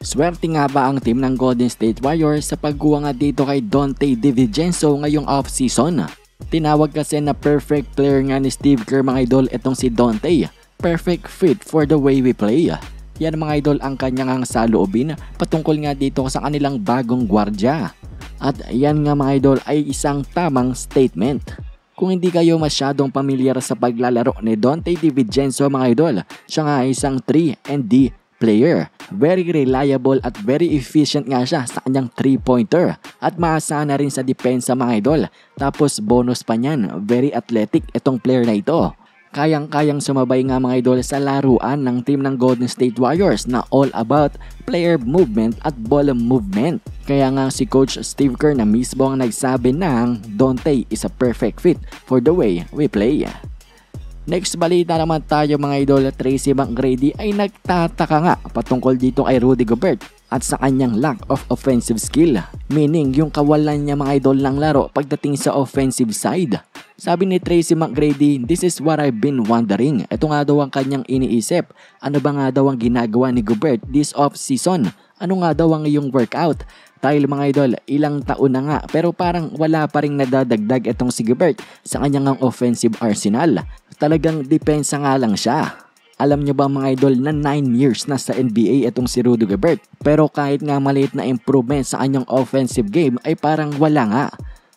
Swerte nga ba ang team ng Golden State Warriors sa pagkuha nga dito kay Dante DiVincenzo ngayong off-season? Tinawag kasi na perfect player nga ni Steve Kerr mga idol itong si Dante. Perfect fit for the way we play. Yan mga idol ang kanyang saloobin patungkol nga dito sa kanilang bagong gwardya. At yan nga mga idol ay isang tamang statement. Kung hindi kayo masyadong pamilyar sa paglalaro ni Dante DiVincenzo mga idol, siya nga isang 3 and D player. Very reliable at very efficient nga siya sa kanyang 3-pointer. At maasahan na rin sa depensa mga idol. Tapos bonus pa niyan, very athletic itong player na ito. Kayang-kayang sumabay nga mga idol sa laruan ng team ng Golden State Warriors na all about player movement at ball movement. Kaya nga si Coach Steve Kerr na mismo ang nagsabi ng Dante is a perfect fit for the way we play. Next balita naman tayo mga idol Tracy McGrady ay nagtataka nga patungkol dito kay Rudy Gobert at sa kanyang lack of offensive skill. Meaning yung kawalan niya mga idol ng laro pagdating sa offensive side. Sabi ni Tracy McGrady, this is what I've been wondering. Ito nga daw ang kanyang iniisip. Ano ba nga daw ang ginagawa ni Gobert this off-season? Ano nga daw ang iyong workout? Dahil mga idol, ilang taon na nga pero parang wala pa rin nadadagdag itong si Gobert sa kanyang offensive arsenal. Talagang depensa nga lang siya. Alam nyo ba mga idol na 9 years na sa NBA itong si Rudy Gobert pero kahit nga maliit na improvement sa kanyang offensive game ay parang wala nga.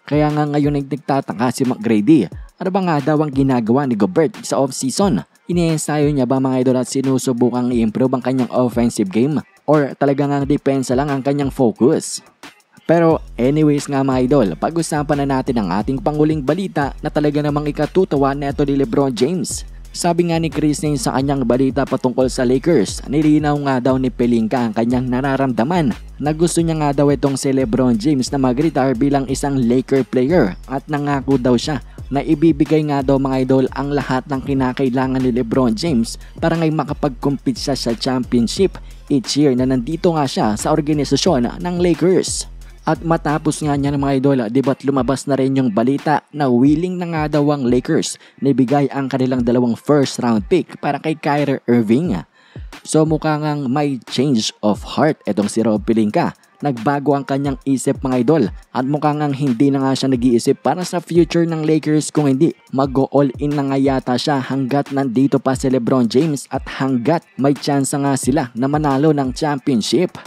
Kaya nga ngayon ay nagtataka si McGrady. Ano ba nga daw ang ginagawa ni Gobert sa off-season? Iniensayo niya ba mga idol at sinusubukang i-improve ang kanyang offensive game? Or talagang ang depensa lang ang kanyang focus? Pero anyways nga mga idol, pag-usapan na natin ang ating panguling balita na talaga namang ikatutuwa neto ni Lebron James. Sabi nga ni Chris Nain sa kanyang balita patungkol sa Lakers, nilinaw nga daw ni Pelinka ang kanyang nararamdaman na gusto niya nga daw itong si Lebron James na mag-retire bilang isang Laker player at nangako daw siya na ibibigay nga daw mga idol ang lahat ng kinakailangan ni Lebron James para ngay makapag-compete siya sa championship each year na nandito nga siya sa organisasyon ng Lakers. At matapos nga niya ng mga idol, di ba't lumabas na rin yung balita na willing na nga daw ang Lakers na ibigay ang kanilang dalawang first round pick para kay Kyrie Irving. So mukha ngang may change of heart itong si Rob Pelinka. Nagbago ang kanyang isip mga idol at mukha ngang hindi na nga siya nag-iisip para sa future ng Lakers kung hindi mag-all in na nga yata siya hanggat nandito pa si Lebron James at hanggat may chance nga sila na manalo ng championship.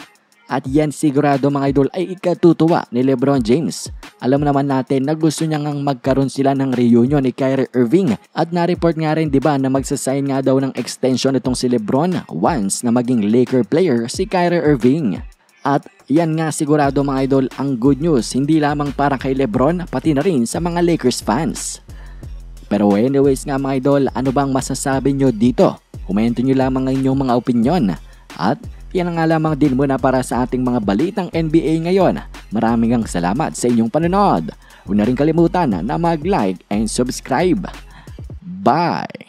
At yan sigurado mga idol ay ikatutuwa ni Lebron James. Alam naman natin na gusto niya ngang magkaroon sila ng reunion ni Kyrie Irving at na-report nga rin 'di ba na magsasign nga daw ng extension itong si Lebron once na maging Laker player si Kyrie Irving. At yan nga sigurado mga idol ang good news hindi lamang para kay Lebron pati na rin sa mga Lakers fans. Pero anyways nga mga idol, ano bang masasabi nyo dito? Komento nyo lamang ang inyong mga opinion. At yan nga lamang din muna para sa ating mga balitang NBA ngayon. Maraming ang salamat sa inyong panonood. Huwag na rin kalimutan na mag-like and subscribe. Bye!